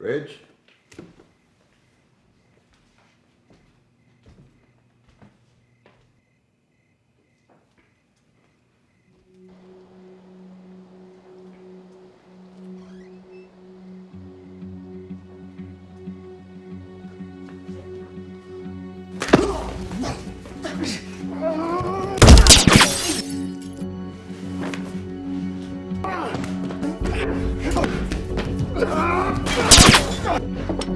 Bridge. Ah! Oh, my God.